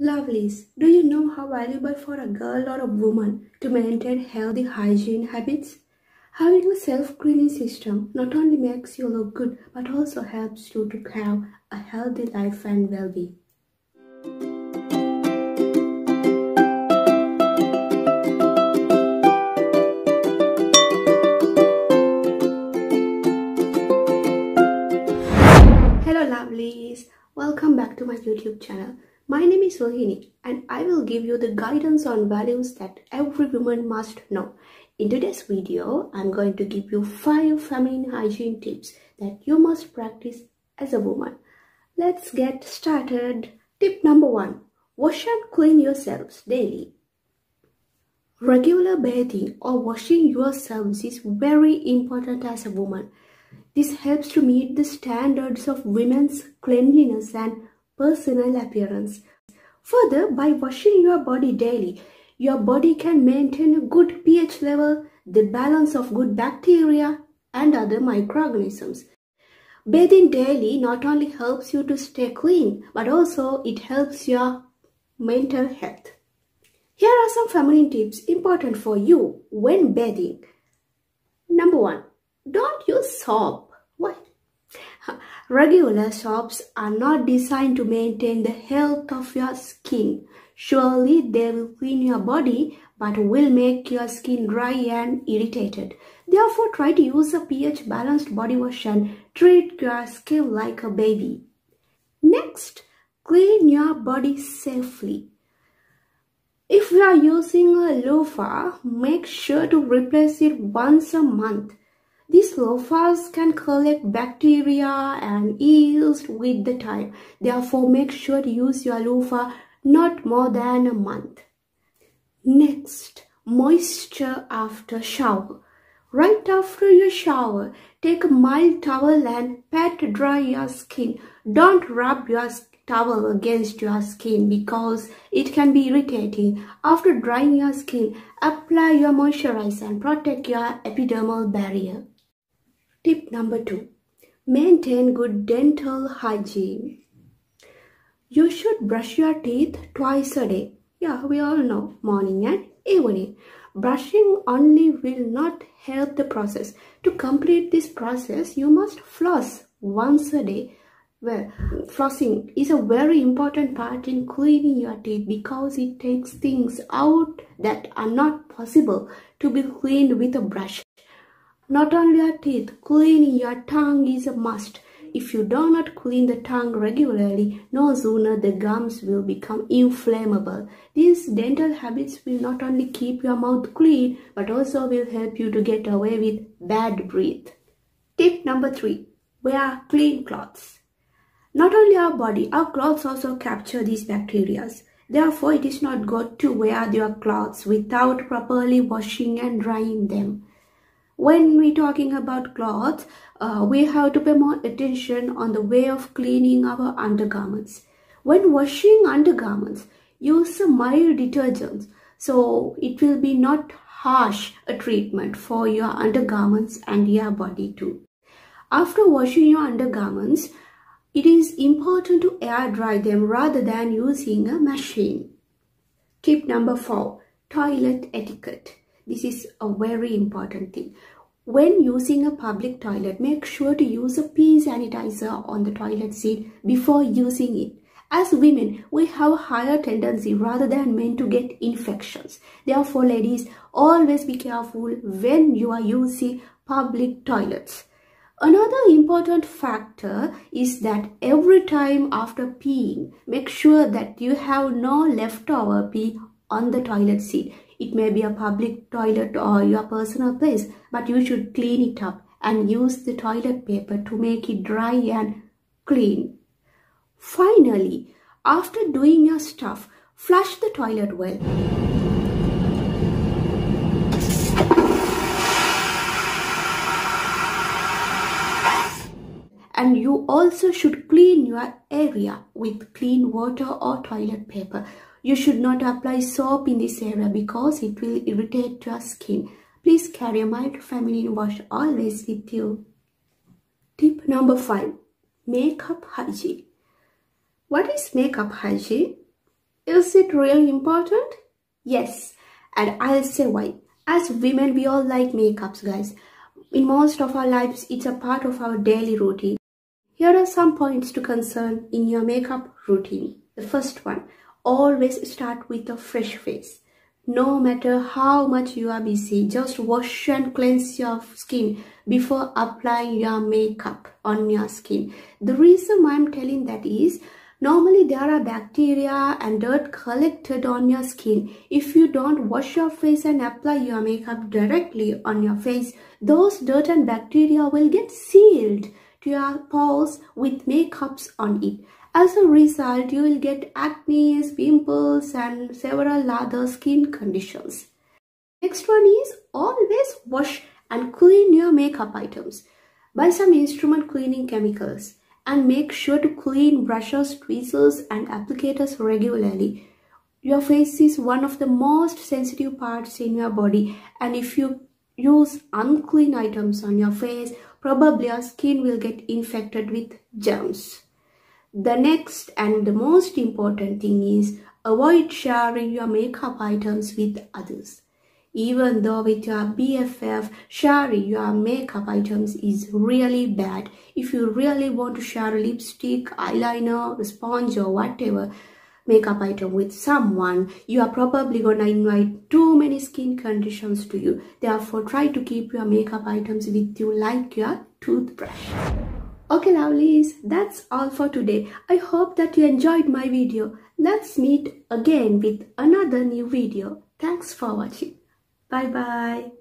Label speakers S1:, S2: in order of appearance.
S1: Lovelies, do you know how valuable for a girl or a woman to maintain healthy hygiene habits? Having a self-cleaning system not only makes you look good but also helps you to have a healthy life and well-being. Hello lovelies, welcome back to my YouTube channel. My name is Lihini and I will give you the guidance on values that every woman must know. In today's video, I'm going to give you 5 feminine hygiene tips that you must practice as a woman. Let's get started. Tip number 1. Wash and clean yourselves daily. Regular bathing or washing yourselves is very important as a woman. This helps to meet the standards of women's cleanliness and personal appearance. Further, by washing your body daily, your body can maintain a good pH level, the balance of good bacteria and other microorganisms. Bathing daily not only helps you to stay clean, but also it helps your mental health. Here are some feminine tips important for you when bathing. Number one, don't use soap. Why? Regular soaps are not designed to maintain the health of your skin. Surely they will clean your body but will make your skin dry and irritated. Therefore, try to use a pH balanced body wash and treat your skin like a baby. Next, clean your body safely. If you are using a loofah, make sure to replace it once a month. These loofahs can collect bacteria and yeast with the time. Therefore, make sure to use your loofah not more than a month. Next, moisture after shower. Right after your shower, take a mild towel and pat dry your skin. Don't rub your towel against your skin because it can be irritating. After drying your skin, apply your moisturizer and protect your epidermal barrier. Tip number two, maintain good dental hygiene. You should brush your teeth twice a day. Yeah, we all know, morning and evening. Brushing only will not help the process. To complete this process, you must floss once a day. Well, flossing is a very important part in cleaning your teeth because it takes things out that are not possible to be cleaned with a brush. Not only your teeth, cleaning your tongue is a must. If you do not clean the tongue regularly, no sooner the gums will become inflammable. These dental habits will not only keep your mouth clean, but also will help you to get away with bad breath. Tip number three, wear clean clothes. Not only our body, our clothes also capture these bacteria. Therefore, it is not good to wear your clothes without properly washing and drying them when we talking about clothes uh, we have to pay more attention on the way of cleaning our undergarments. When washing undergarments use mild detergents. So it will be not harsh a treatment for your undergarments and your body too. After washing your undergarments it is important to air dry them rather than using a machine. Tip number four toilet etiquette this is a very important thing. When using a public toilet, make sure to use a pee sanitizer on the toilet seat before using it. As women, we have a higher tendency rather than men to get infections. Therefore, ladies, always be careful when you are using public toilets. Another important factor is that every time after peeing, make sure that you have no leftover pee on the toilet seat. It may be a public toilet or your personal place, but you should clean it up and use the toilet paper to make it dry and clean. Finally, after doing your stuff, flush the toilet well. And you also should clean your area with clean water or toilet paper you should not apply soap in this area because it will irritate your skin. Please carry a mild feminine wash always with you. Tip number 5. Makeup hygiene. What is makeup hygiene? Is it really important? Yes, and I'll say why. As women, we all like makeups, guys. In most of our lives, it's a part of our daily routine. Here are some points to concern in your makeup routine. The first one, always start with a fresh face. No matter how much you are busy, just wash and cleanse your skin before applying your makeup on your skin. The reason why I'm telling that is, Normally there are bacteria and dirt collected on your skin. If you don't wash your face and apply your makeup directly on your face, those dirt and bacteria will get sealed pores with makeups on it. As a result, you will get acne, pimples and several other skin conditions. Next one is always wash and clean your makeup items. Buy some instrument cleaning chemicals and make sure to clean brushes, tweezers and applicators regularly. Your face is one of the most sensitive parts in your body and if you use unclean items on your face, probably your skin will get infected with germs. The next and the most important thing is avoid sharing your makeup items with others. Even though with your BFF, sharing your makeup items is really bad. If you really want to share lipstick, eyeliner, sponge or whatever makeup item with someone, you are probably gonna invite too many skin conditions to you. Therefore, try to keep your makeup items with you like your toothbrush. Okay lovelies, that's all for today. I hope that you enjoyed my video. Let's meet again with another new video. Thanks for watching. Bye bye.